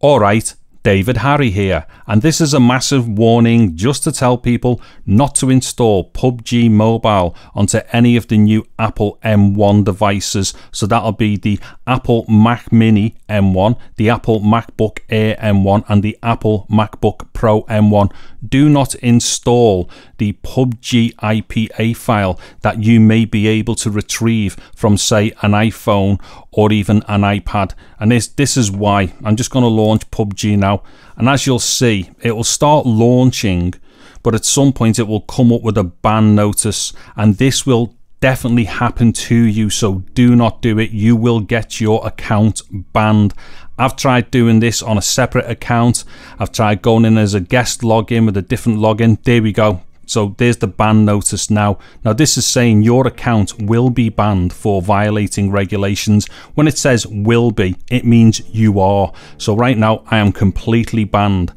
Alright, David Harry here, and this is a massive warning just to tell people not to install PUBG Mobile onto any of the new Apple M1 devices. So that'll be the Apple Mac Mini M1, the Apple MacBook Air M1, and the Apple MacBook Pro M1. Do not install the PUBG IPA file that you may be able to retrieve from, say, an iPhone or even an iPad. And this, this is why. I'm just going to launch PUBG now. And as you'll see, it will start launching, but at some point it will come up with a ban notice. And this will definitely happen to you. So do not do it. You will get your account banned. I've tried doing this on a separate account. I've tried going in as a guest login with a different login. There we go. So there's the ban notice now. Now this is saying your account will be banned for violating regulations. When it says will be, it means you are. So right now I am completely banned.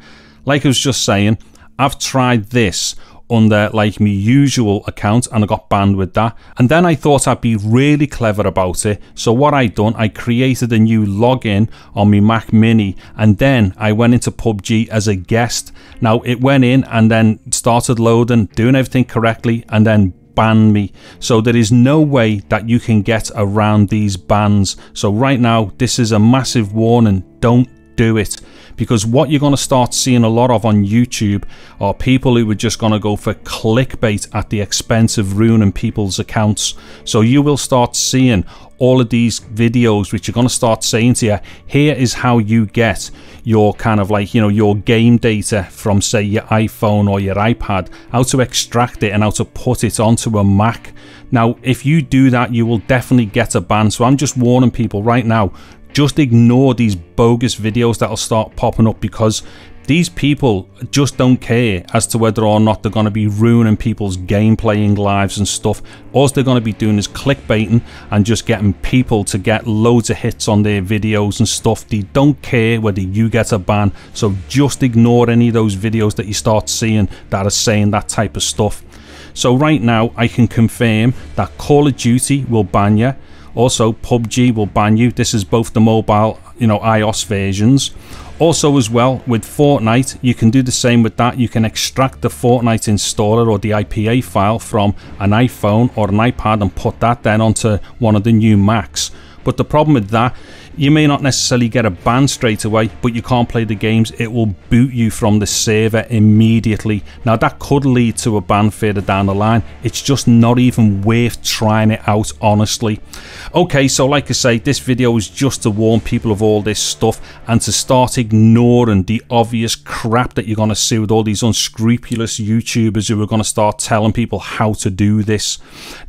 Like I was just saying, I've tried this under like my usual account and I got banned with that. And then I thought I'd be really clever about it. So what I done, I created a new login on my Mac Mini and then I went into PUBG as a guest. Now it went in and then started loading, doing everything correctly and then ban me. So there is no way that you can get around these bans. So right now, this is a massive warning. Don't do it. Because what you're going to start seeing a lot of on YouTube are people who are just going to go for clickbait at the expense of ruining people's accounts. So you will start seeing all of these videos which are going to start saying to you here is how you get your kind of like you know your game data from say your iphone or your ipad how to extract it and how to put it onto a mac. Now if you do that you will definitely get a ban. So i'm just warning people right now just ignore these bogus videos that'll start popping up because these people just don't care as to whether or not they're going to be ruining people's game playing lives and stuff. All they're going to be doing is clickbaiting and just getting people to get loads of hits on their videos and stuff. They don't care whether you get a ban, so just ignore any of those videos that you start seeing that are saying that type of stuff. So right now I can confirm that Call of Duty will ban you. Also, PUBG will ban you. This is both the mobile, you know, iOS versions. Also, as well, with Fortnite, you can do the same with that. You can extract the Fortnite installer or the IPA file from an iPhone or an iPad and put that then onto one of the new Macs. But the problem with that you may not necessarily get a ban straight away, but you can't play the games. It will boot you from the server immediately. Now, that could lead to a ban further down the line. It's just not even worth trying it out, honestly. Okay, so like I say, this video is just to warn people of all this stuff and to start ignoring the obvious crap that you're going to see with all these unscrupulous YouTubers who are going to start telling people how to do this.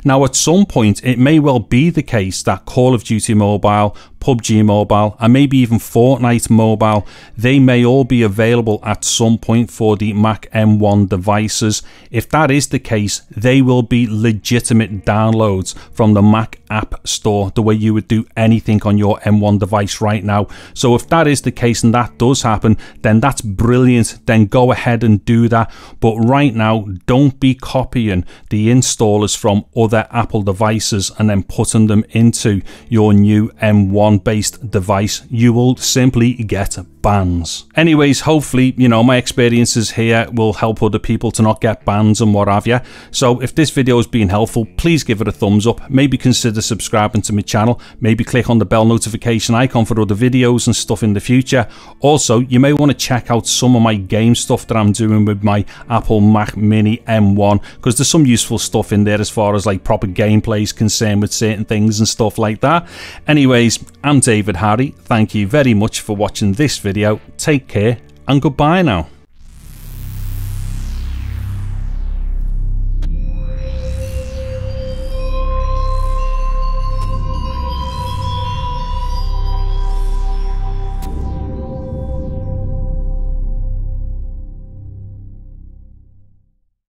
Now, at some point, it may well be the case that Call of Duty Mobile PUBG Mobile, and maybe even Fortnite Mobile, they may all be available at some point for the Mac M1 devices. If that is the case, they will be legitimate downloads from the Mac App Store, the way you would do anything on your M1 device right now. So if that is the case and that does happen, then that's brilliant. Then go ahead and do that. But right now, don't be copying the installers from other Apple devices and then putting them into your new M1 based device, you will simply get bans. Anyways, hopefully, you know, my experiences here will help other people to not get bans and what have you. So if this video has been helpful, please give it a thumbs up. Maybe consider subscribing to my channel. Maybe click on the bell notification icon for other videos and stuff in the future. Also, you may want to check out some of my game stuff that I'm doing with my Apple Mac Mini M1 because there's some useful stuff in there as far as like proper gameplay is concerned with certain things and stuff like that. Anyways, I'm David Harry. Thank you very much for watching this video. Take care and goodbye now.